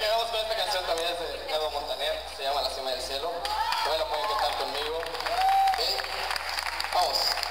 quedamos con esta canción también es de Ricardo Montaner, se llama La Cima del Cielo. Bueno, pueden cantar conmigo. Vamos.